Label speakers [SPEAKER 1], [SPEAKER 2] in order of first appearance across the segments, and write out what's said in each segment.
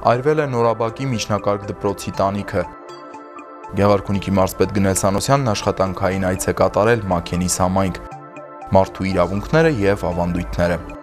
[SPEAKER 1] Այրվել է Նորաբակի միջնակարգ դպրոցի տանիքը։ Գեղարքունիքի մարզպետ Գնել Սանոսյանն աշխատանքային այց է կատարել Մաքենիս համայնք։ Մարդու իրավունքները եւ ավանդույթները։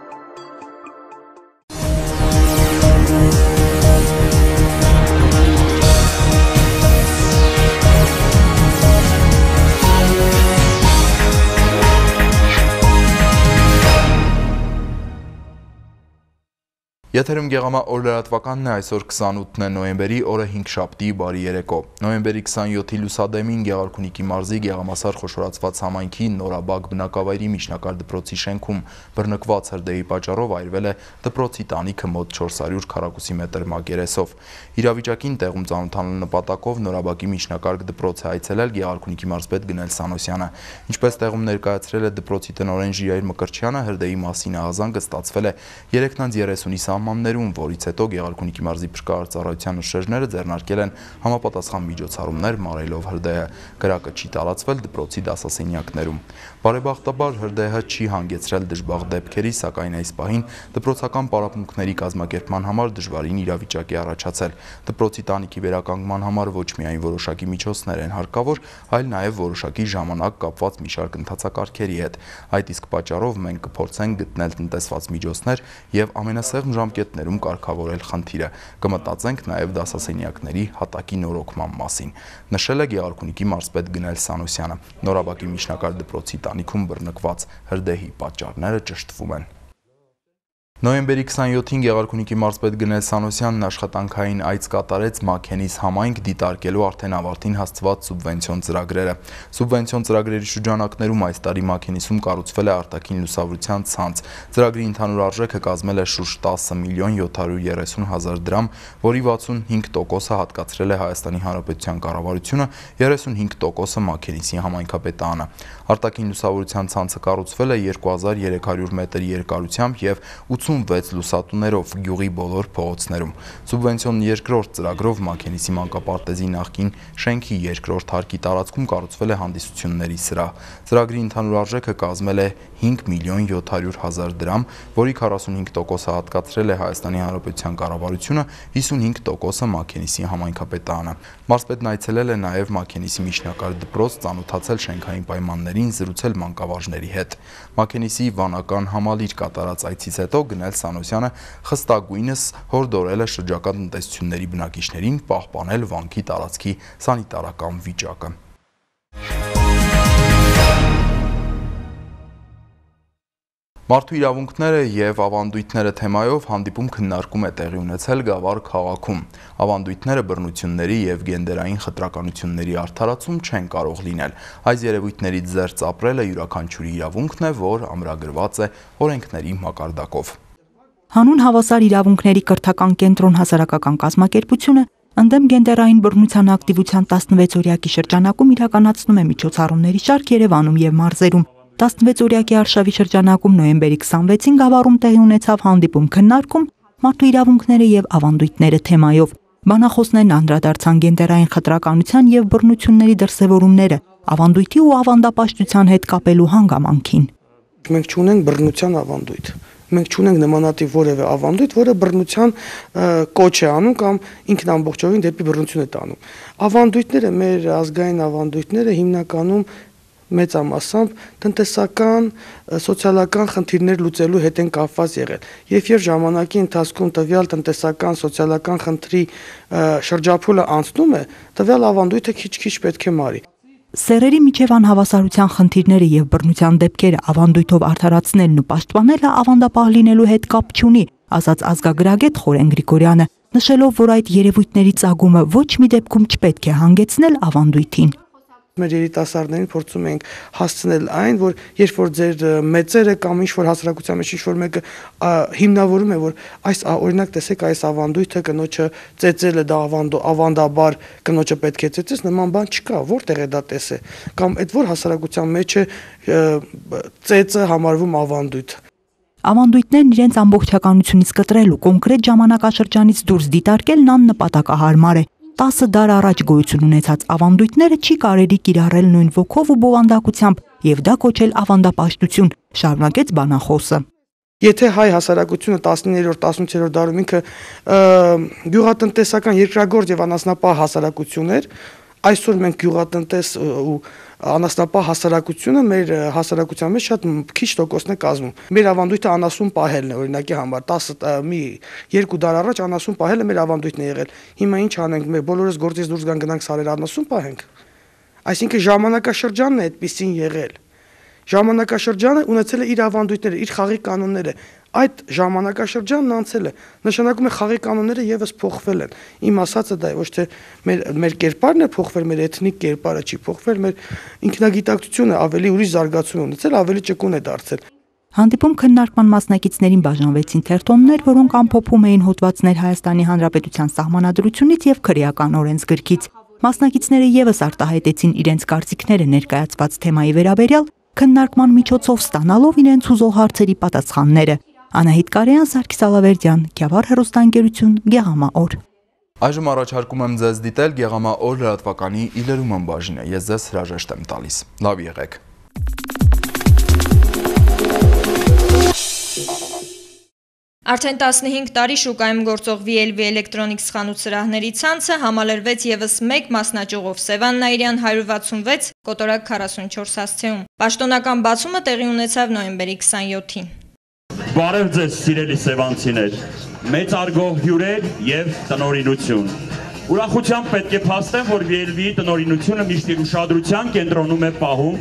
[SPEAKER 1] Եթերում գեղամա օր լրատվականն է այսօր 28 է նոյեմբերի օրը 5 շաբթի բարի երեկո։ Նոյեմբերի 27-ի լուսադեմին Գեղարքունիքի մարզի Գեղամասար խոշորացված համայնքի Նորաբակ բնակավայրի միջնակարգ դպրոցի շենքում բռնկված հրդեհի պատճառով այրվել է դպրոցի տանիքը մոտ 400 քառակուսի մետր մակերեսով։ Իրավիճակին տեղում ծանոթանալու նպատակով Նորաբակի միջնակարգ դպրոց է այցելել Գեղարքունիքի մարզպետ Գնել Սանոսյանը։ Ինչպես տեղում ներկայացրել է դպրոցի տնօրեն Ժիրայր Մկրտչյանը, հրդեհի մասին ահազանգը ստացվել է 3-30-ի սահմաններում, որից հետո Գեղարքունիքի մարզի փրկարարծառայության շրջները ձեռնարկել են համապատասխան միջոցառումներ մարելով հրդեհը։ Գրակը չի տարածվել դպրոցի դասասենյակներում։ Բարեբախտաբար հրդեհը չի հանգեցրել դժբախտ դեպքերի, սակայն այս պահին դպրոցական պարապմունքների կազմակերպման համար դժվարին իրավիճակ է առաջացել։ Դպրոցի տանիքի վերականգնման համար ոչ միայն որոշակի միջոցներ են հարկավոր, այլ նաև որոշակի ժամանակ կապված մի շարք ընթացակարգերի հետ։ Այդ իսկ պատճառով մենք կփորձենք գտնել տնտեսված միջոցներ եւ ամենասեղմ ժամկետներում կարգավորել խնդիրը։ Կմտածենք նաև դասասենյակների հատակի նորոգման մասին, նշել է Գեղարքունիքի մարզպետ Գնել Սանոսյանը։ Նորաբակի միջնակարգ դպրոցի տանիքում բռնկված հրդեհի պատճառները ճշտվում են։ Նոյեմբերի 27-ին Գեղարքունիքի մարզպետ Գնել Սանոսյանն աշխատանքային այց կատարեց Մաքենիս համայնք դիտարկելու արդեն ավարտին հասցված սուբվենցիոն ծրագրերը։ Սուբվենցիոն ծրագրերի շրջանակներում այս տարի Մաքենիսում կառուցվել է արտաքին լուսավորության ցանց։ Ծրագրի ընդհանուր արժեքը կազմել է շուրջ 10 միլիոն 730 հազար դրամ, որի 65%-ը հատկացրել է Հայաստանի Հանրապետության կառավարությունը, 35%-ը Մաքենիսի համայնքապետարանը։ Արտաքին լուսավորության ցանցը կառուցվել է 2300 մետր երկարությամբ եւ 86 լուսատուներով գյուղի բոլոր փողոցներում։ Սուբվենցիոն երկրորդ ծրագրով Մաքենիսի մանկապարտեզի նախկին շենքի երկրորդ հարկի տարածքում կառուցվել է հանդիսությունների սրահ։ Ծրագրի ընդհանուր արժեքը կազմել է 5 միլիոն 700 հազար դրամ, որի 45%-ը հատկացրել է Հայաստանի Հանրապետության կառավարությունը, 55%-ը Մաքենիսի համայնքապետարանը։ Մարզպետն այցելել է նաև Մաքենիսի միջնակարգ դպրոց, ծանոթացել շենքային պայմաններին, զրուցել մանկավարժների հետ։ Մաքենիսի վանական համալիր կատարած այցից հետո Գնել Սանոսյանը խստագույնս հորդորել է շրջակա տնտեսությունների բնակիչներին պահպանել վանքի տարածքի սանիտարական վիճակը։ Մարդու իրավունքները եւ ավանդույթները թեմայով հանդիպում քննարկում է տեղի ունեցել Գավառ քաղաքում։ Ավանդույթները բռնությունների եւ գենդերային խտրականությունների արդարացում չեն կարող լինել։ Այս երևույթներից զերծ ապրելը յուրաքանչյուրի իրավունքն է, որ ամրագրված է օրենքների մակարդակով։
[SPEAKER 2] Հանուն հավասար իրավունքների կրթական կենտրոն հասարակական կազմակերպությունը ընդդեմ գենդերային բռնության ակտիվության 16-օրյակի շրջանակում իրականացնում է միջոցառումների շարք Երևանում եւ մարզերում։ 16-օրյակի արշավի շրջանակում նոյեմբերի 26-ին Գավառում տեղի ունեցավ հանդիպում քննարկում մարդու իրավունքները եւ ավանդույթները թեմայով։ Բանախոսներն անդրադարձան գենդերային խտրականության եւ բռնությունների դրսեւորումները, ավանդույթի ու ավանդապաշտության հետ կապելու հանգամանքին։
[SPEAKER 3] Մենք չունենք բռնության ավանդույթ մենք չունենք նմանատիպ որևէ ավանդույթ, որը բռնության կոչ է անում կամ ինքն ամբողջովին դեպի բռնություն է տանում։ Ավանդույթները, մեր ազգային ավանդույթները հիմնականում մեծամասամբ տնտեսական, սոցիալական խնդիրներ լուծելու հետ են կապված եղել։ Եվ եւ ժամանակի ընթացքում տվյալ տնտեսական, սոցիալական խնդրի շրջափուլը անցնում է, տվյալ ավանդույթը քիչ-քիչ պետք է մարի։
[SPEAKER 2] Սերերի միջև անհավասարության խնդիրները եւ բռնության դեպքերը ավանդույթով արդարացնելն ու պաշտպանելը ավանդապահ լինելու հետ կապ չունի, ասաց ազգագրագետ Խորեն Գրիգորյանը, նշելով, որ այդ երևույթների ծագումը ոչ մի դեպքում չպետք է հանգեցնել ավանդույթին
[SPEAKER 3] մեր երիտասարդներին փորձում ենք հասցնել այն, որ երբ որ ձեր մեծերը կամ ինչ որ հասարակության մեջ ինչ որ մեկը հիմնավորում է, որ այս օրինակ տեսեք այս ավանդույթը կնոջը ծեծելը դա ավանդո ավանդաբար կնոջը պետք է ծեծես, նման բան չկա, որտեղ է դա տեսե։ Կամ այդ որ հասարակության մեջ է ծեծը համարվում ավանդույթ։
[SPEAKER 2] Ավանդույթներն իրենց ամբողջականությունից կտրելու կոնկրետ ժամանակաշրջանից դուրս դիտարկելն աննպատակահարմար է 10 դար առաջ գոյություն ունեցած ավանդույթները չի կարելի կիրառել նույն ոգով ու բովանդակությամբ եւ դա կոչել ավանդապաշտություն, շարունակեց բանախոսը։
[SPEAKER 3] Եթե հայ հասարակությունը 19-րդ, 18-րդ դարում ինքը գյուղատնտեսական երկրագործ եւ անասնապահ հասարակություն էր, այսօր մենք գյուղատնտես ու անասնապահ հասարակությունը մեր հասարակության մեջ շատ քիչ տոկոսն է կազմում։ Մեր ավանդույթը անասուն պահելն է, օրինակի համար 10 մի երկու դար առաջ անասուն պահելը մեր ավանդույթն է եղել։ Հիմա ինչ անենք, մեր բոլորս գործից դուրս գան գնանք սարեր անասուն պահենք։ Այսինքն ժամանակաշրջանն է այդպեսին եղել ժամանակաշրջանը ունեցել է իր ավանդույթները, իր խաղի կանոնները։ Այդ ժամանակաշրջանն անցել է։ Նշանակում է խաղի կանոնները եւս փոխվել են։ Իմ ասածը դա է, ոչ թե մեր մեր կերպարն է փոխվել, մեր էթնիկ կերպարը չի փոխվել, մեր ինքնագիտակցությունը ավելի ուրիշ զարգացում է ունեցել, ավելի ճկուն է դարձել։
[SPEAKER 2] Հանդիպում քննարկման մասնակիցներին բաժանվեցին թերթոններ, որոնք ամփոփում էին հոդվածներ Հայաստանի Հանրապետության սահմանադրությունից եւ քրեական օրենսգրքից։ Մասնակիցները եւս արտահայտեցին իրենց կարծիքները ներկայացված թեմայի վերաբերյալ քննարկման միջոցով ստանալով իրենց ուզող հարցերի պատասխանները։ Անահիտ Կարեյան, Սարգիս Ալավերդյան, Գյավառ հերոստանգերություն, Գեղամա օր։
[SPEAKER 1] Այժմ առաջարկում եմ ձեզ դիտել Գեղամա օր լրատվականի իլերումն բաժինը։ Ես ձեզ հրաժեշտ եմ տալիս։ Լավ եղեք։
[SPEAKER 4] Արդեն 15 տարի շուկայում գործող VLV Electronics խանութ սրահների ցանցը համալրվեց եւս մեկ մասնաճյուղով Սևան Նայիրյան 166, կոտորակ 44 հասցեում։ Պաշտոնական բացումը տեղի ունեցավ նոյեմբերի 27-ին։
[SPEAKER 5] Բարև ձեզ, սիրելի սևանցիներ։ Մեծ արգող հյուրեր եւ տնորինություն։ Ուրախությամբ պետք է փաստեմ, որ VLV-ի տնորինությունը միշտ իր ուշադրության կենտրոնում է պահում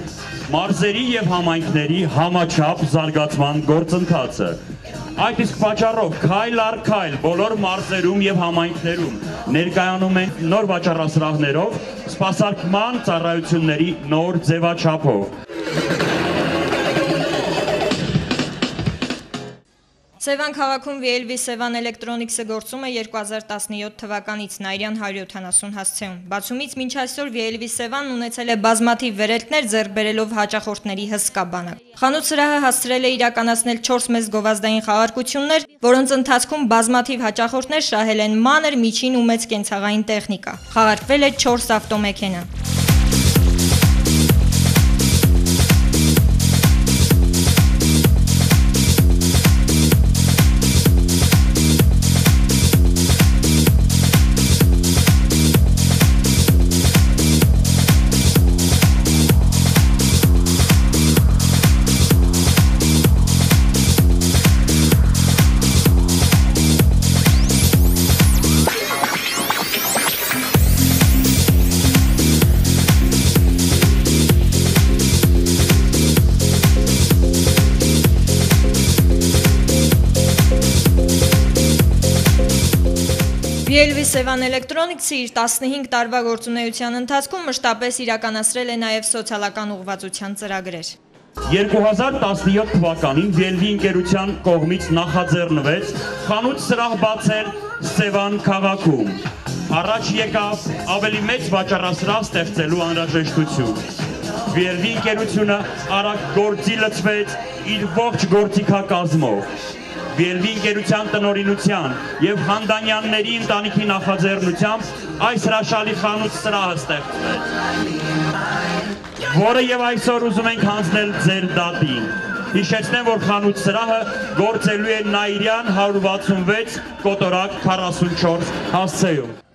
[SPEAKER 5] մարզերի եւ համայնքների համաչափ զարգացման գործընթացը։ Այդ իսկ պատճառով քայլ առ քայլ բոլոր մարզերում եւ համայնքներում ներկայանում են նոր վաճառասրահներով սպասարկման ծառայությունների նոր ձևաչափով։
[SPEAKER 4] Սևան քաղաքում VLV Սևան Electronics-ը գործում է 2017 թվականից Նայրյան 170 հասցեում։ Բացումից մինչ այսօր VLV Սևանն ունեցել է բազմաթիվ վերելքներ ձեռք բերելով հաճախորդների հսկա բանակ։ Խանութ սրահը հասցրել է իրականացնել 4 մեծ գովազդային խաղարկություններ, որոնց ընթացքում բազմաթիվ հաճախորդներ շահել են մանր, միջին ու մեծ կենցաղային տեխնիկա։ Խաղարկվել է 4 ավտոմեքենա։ VLV Sevan Electronics-ը իր 15 տարվա գործունեության ընթացքում մշտապես իրականացրել է նաև սոցիալական ուղղվածության ծրագրեր։
[SPEAKER 5] 2017 թվականին VLV ընկերության կողմից նախաձեռնվեց խանութ սրահ բացել Սևան քաղաքում։ Առաջ եկավ ավելի մեծ վաճառասրահ ստեղծելու անհրաժեշտություն։ VLV ընկերությունը արագ գործի լցվեց իր ողջ գործիքակազմով Բիելվի ընկերության տնորինության եւ Խանդանյանների ընտանիքի նախաձեռնությամբ այս հրաշալի խանութ սրահը ստեղծվեց որը եւ այսօր ուզում ենք հանձնել ձեր դատին։ Հիշեցնեմ, որ խանութ սրահը գործելու է Նայիրյան 166 կոտորակ 44 հասցեում։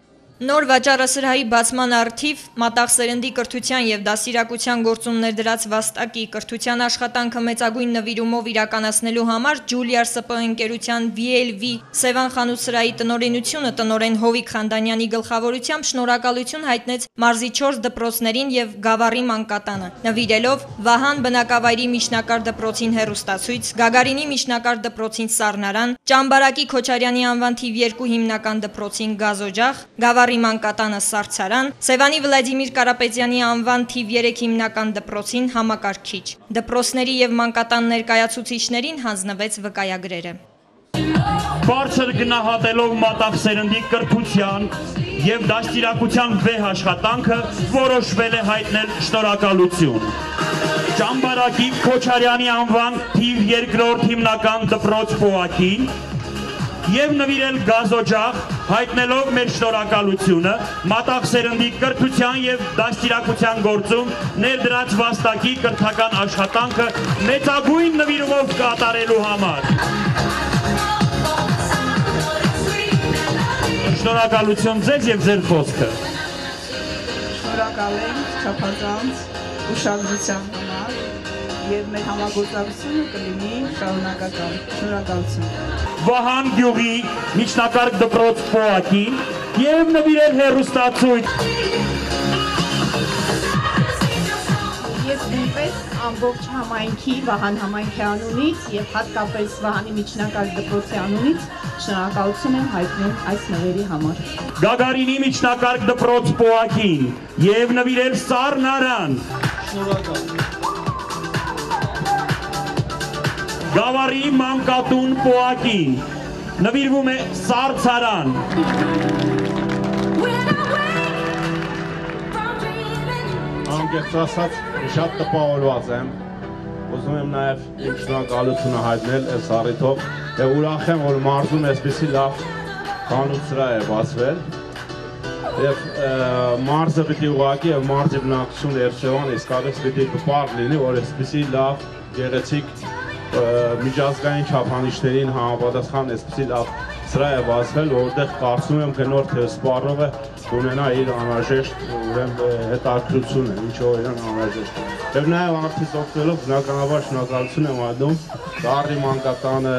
[SPEAKER 4] Նոր վաճառասրահի բացման արդիվ մատաղ սերնդի կրթության եւ դասիրակության գործում ներդրած վաստակի կրթության աշխատանքը մեծագույն նվիրումով իրականացնելու համար Ջուլիար ՍՊ ընկերության VLV Սևան խանութսրահի տնօրինությունը տնօրեն Հովիկ Խանդանյանի գլխավորությամբ շնորհակալություն հայտնեց մարզի 4 դպրոցներին եւ Գավառի մանկատանը, նվիրելով Վահան բնակավայրի միջնակարգ դպրոցին հերոստացույց, Գագարինի միջնակարգ դպրոցին Սառնարան, Ճամբարակի Քոչարյանի անվան թիվ 2 հիմնական դպրոցին Գազօջախ, Գավառի Գավառի մանկատանը Սարցարան, Սևանի Վլադիմիր Կարապետյանի անվան թիվ 3 հիմնական դպրոցին համակարգիչ։ Դպրոցների եւ մանկատան ներկայացուցիչներին հանձնվեց վկայագրերը։
[SPEAKER 5] Բարձր գնահատելով մատաղ սերնդի կրթության եւ դաստիարակության վեհ աշխատանքը որոշվել է հայտնել շնորհակալություն։ Ճամբարակի Քոչարյանի անվան թիվ 2-րդ հիմնական դպրոց փողակին եւ նվիրել գազօջախ, հայտնելով մեր շնորհակալությունը մատաղ սերնդի կրթության եւ դաստիարակության գործում ներդրած վաստակի կրթական աշխատանքը մեծագույն նվիրումով կատարելու համար։ Շնորհակալություն ձեզ եւ ձեր խոսքը։
[SPEAKER 6] Շնորհակալ ենք չափազանց ուշադրության համար եւ մեր համագործակցությունը կլինի շարունակական։ Շնորհակալություն։
[SPEAKER 5] Վահան գյուղի միջնակարգ դպրոց փոակին եւ նվիրել հերոստացույց
[SPEAKER 7] Ես նույնպես ամբողջ համայնքի Վահան համայնքի անունից եւ հատկապես Վահանի միջնակարգ դպրոցի անունից շնորհակալություն եմ հայտնում այս նվերի համար։
[SPEAKER 5] Գագարինի միջնակարգ դպրոց փոակին եւ նվիրել Սառնարան Գավառի մանկատուն փոակին նվիրվում է Սարցարան
[SPEAKER 8] Անկեղծ ասած, շատ տպավորված եմ։ Ուզում եմ նաև իմ շնորհակալությունը հայտնել այս առիթով եւ ուրախ եմ, որ մարզում այսպեսի լավ խանութ սրա է բացվել։ Եվ մարզը պիտի ուղակի եւ մարզի բնակչությունը Երևան իսկապես պիտի պար լինի, որ այսպեսի լավ գեղեցիկ միջազգային չափանիշներին համապատասխան այսպեսի լավ սրա է բացվել, որտեղ կարծում եմ կնոր թե սպառողը ունենա իր անհրաժեշտ ուրեմն հետաքրությունը, ինչով իրան անհրաժեշտ է։ Եվ նաև արդից օգտվելով բնականաբար շնորհակալություն եմ անում Դարի մանկատանը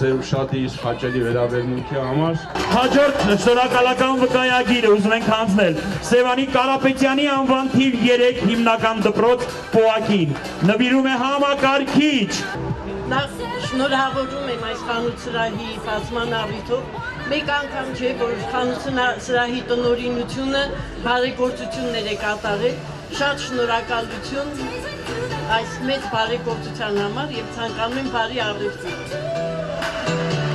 [SPEAKER 8] ձեր շատ իր հաճելի վերաբերմունքի համար։
[SPEAKER 5] Հաջորդ շնորհակալական վկայագիրը ուզում ենք հանձնել. Սևանի Կարապետյանի անվան թիվ 3 հիմնական դպրոց փոակին։ Նվիրում է համակարգիչ
[SPEAKER 9] Նախ շնորհավորում եմ այս խանութսրահի բացման առիթով։ Մեկ անգամ չէ, որ խանութսրահի տնօրինությունը բարեգործություններ է կատարել։ Շատ շնորհակալություն այս մեծ բարեգործության համար եւ ցանկանում եմ բարի առողջություն։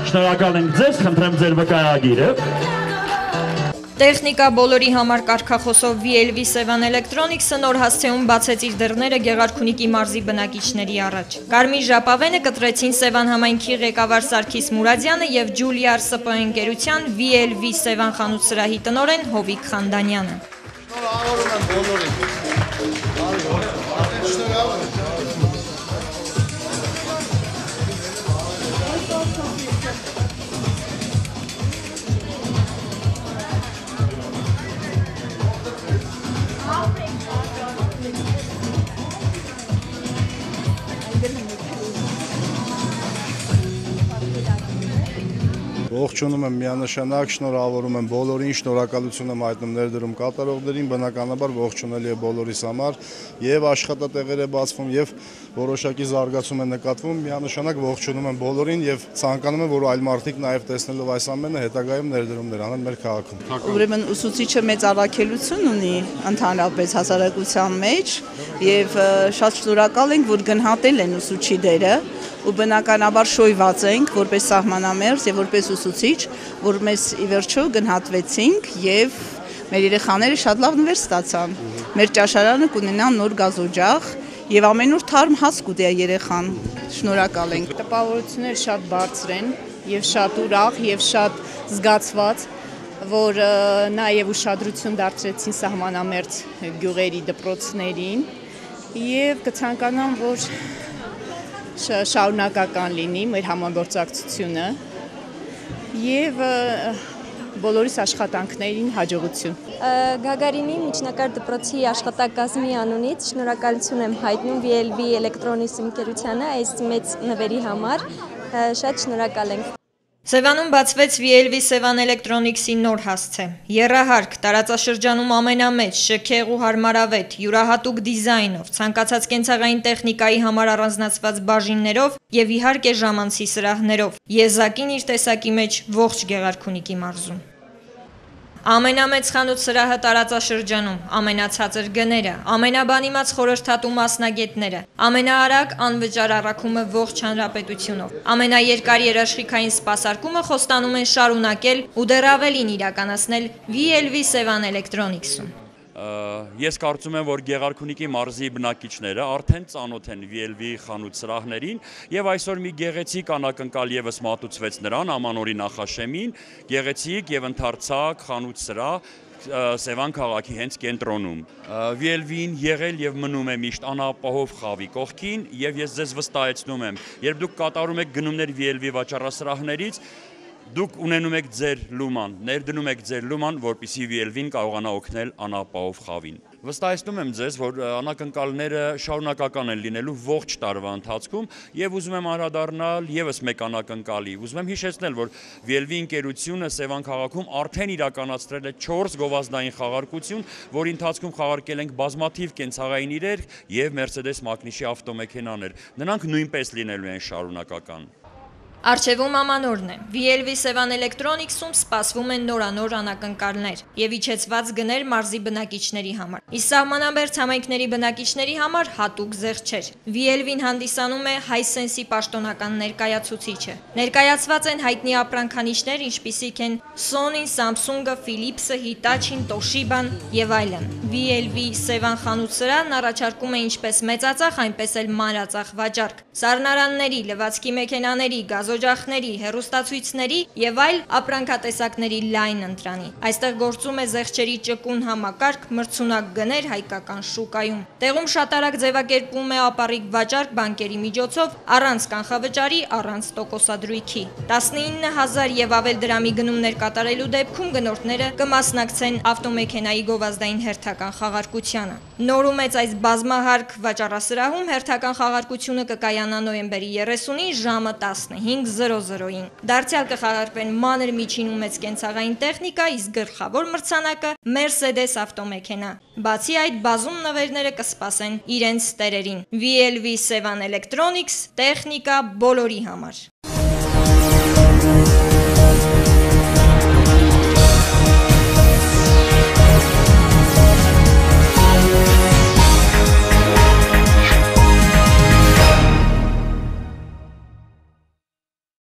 [SPEAKER 5] Շնորհակալ ենք ձեզ, խնդրեմ ձեր վկայագիրը։
[SPEAKER 4] Տեխնիկա բոլորի համար կարգախոսով VLV Sevan Electronics-ը նոր հասցեում բացեց իր դռները Գեղարքունիքի մարզի բնակիչների առաջ։ Կարմիր ժապավենը կտրեցին Sevan համայնքի ղեկավար Սարգիս Մուրադյանը եւ Ջուլիար ՍՊ ընկերության VLV Sevan խանութսրահի տնօրեն Հովիկ Խանդանյանը։
[SPEAKER 10] Շնորհավորում եմ բոլորին։
[SPEAKER 11] Ողջունում եմ միանշանակ, շնորհավորում եմ բոլորին, շնորհակալություն եմ հայտնում ներդրում կատարողներին, բնականաբար ողջունելի է բոլորիս համար եւ աշխատատեղեր է բացվում եւ որոշակի զարգացում է նկատվում, միանշանակ ողջունում եմ բոլորին եւ ցանկանում եմ, որ այլ մարդիկ նաեւ տեսնելով այս ամենը հետագայում ներդրումներ անեն մեր քաղաքում։
[SPEAKER 6] Ուրեմն ուսուցիչը մեծ առաքելություն ունի ընդհանրապես հասարակության մեջ եւ շատ շնորհակալ ենք, որ գնահատել են ուսուցչի դերը ու բնականաբար շոյված ենք որպես սահմանամերձ եւ որպես ուսուցիչ, որ մեզ ի վերջո գնահատվեցինք եւ մեր երեխաները շատ լավ նվեր ստացան։ Մեր ճաշարանը կունենա նոր գազօջախ եւ ամենուր թարմ հաս կուտի երեխան։ Շնորհակալ ենք։
[SPEAKER 7] Տպավորությունները շատ բարձր են եւ շատ ուրախ եւ շատ զգացված որ նաև ուշադրություն դարձրեցին սահմանամերձ գյուղերի դպրոցներին եւ կցանկանամ որ շարունակական լինի մեր համագործակցությունը եւ բոլորիս աշխատանքներին հաջողություն։
[SPEAKER 12] Գագարինի միջնակարգ դպրոցի աշխատակազմի անունից շնորհակալություն եմ հայտնում VLB Electronics ընկերությանը այս մեծ նվերի համար։ Շատ շնորհակալ ենք։
[SPEAKER 4] Սևանում բացվեց VLV Sevan Electronics-ի նոր հասցե։ Եռահարկ, տարածաշրջանում ամենամեծ, շքեղ ու հարմարավետ, յուրահատուկ դիզայնով, ցանկացած կենցաղային տեխնիկայի համար առանձնացված բաժիններով եւ իհարկե ժամանցի սրահներով։ Եզակին իր տեսակի մեջ ողջ Գեղարքունիքի մարզում։ Ամենամեծ խանութ սրահը տարածաշրջանում, ամենացածր գները, ամենաբանիմաց խորհրդատու մասնագետները, ամենաարագ անվճար առաքումը ողջ հանրապետությունով, ամենաերկար երաշխիքային սպասարկումը խոստանում են շարունակել ու դեռ ավելին իրականացնել VLV Sevan Electronics-ում։
[SPEAKER 5] Ես կարծում եմ, որ Գեղարքունիքի մարզի բնակիչները արդեն ծանոթ են VLV խանութ սրահներին եւ այսօր մի գեղեցիկ անակնկալ եւս մատուցվեց նրան Ամանորի նախաշեմին, գեղեցիկ եւ ընդարձակ խանութ սրահ Սևան քաղաքի հենց կենտրոնում։ VLV-ին եղել եւ մնում է միշտ անապահով խավի կողքին եւ ես ձեզ վստահեցնում եմ, երբ դուք կատարում եք գնումներ VLV վաճառասրահներից, դուք ունենում եք ձեր լուման, ներդնում եք ձեր լուման, որպիսի VLV-ին կարողանա օգնել անապահով խավին։ Վստահեցնում եմ ձեզ, որ անակնկալները շարունակական են լինելու ողջ տարվա ընթացքում եւ ուզում եմ անդրադառնալ եւս մեկ անակնկալի։ Ուզում եմ հիշեցնել, որ VLV ընկերությունը Սևան քաղաքում արդեն իրականացրել է 4 գովազդային խաղարկություն, որի ընթացքում խաղարկել ենք բազմաթիվ կենցաղային իրեր եւ Mercedes Magnus-ի ավտոմեքենաներ։ Նրանք նույնպես լինելու են շարունակական։
[SPEAKER 4] Արջևում ամանորն է։ VLV Sevan Electronics-ում սպասվում են նորանոր անակնկալներ եւ իջեցված գներ մարզի բնակիչների համար։ Իսկ սահմանամերձ համայնքների բնակիչների համար հատուկ զեղչեր։ VLV-ն հանդիսանում է Hisense-ի պաշտոնական ներկայացուցիչը։ Ներկայացված են հայտնի ապրանքանիշներ, ինչպիսիք են Sony-ն, Samsung-ը, Philips-ը, Hitachi-ն, Toshiba-ն եւ այլն։ VLV Sevan խանութսրահն առաջարկում է ինչպես մեծածախ, այնպես էլ մանրածախ վաճառք։ Սառնարանների, լվացքի մեքենաների, գազ գազօջախների, հերոստացույցների եւ այլ ապրանքատեսակների լայն ընտրանի։ Այստեղ գործում է զեղչերի ճկուն համակարգ, մրցունակ գներ հայկական շուկայում։ Տեղում շատ արագ ձևակերպվում է ապառիկ վաճառք բանկերի միջոցով առանց կանխավճարի, առանց տոկոսադրույքի։ 19000 եւ ավել դրամի գնումներ կատարելու դեպքում գնորդները կմասնակցեն ավտոմեքենայի գովազդային հերթական խաղարկությանը։ Նոր ու մեծ այս բազմահարկ վաճառասրահում հերթական խաղարկությունը կկայանա նոյեմբերի 30-ին ժամը 15 5:00-ին։ Դարձյալ կխաղարկվեն մանր միջին ու մեծ կենցաղային տեխնիկա, իսկ գլխավոր մրցանակը Mercedes ավտոմեքենա։ Բացի այդ, բազում նվերները կսպասեն իրենց տերերին։ VLV Sevan Electronics տեխնիկա բոլորի համար։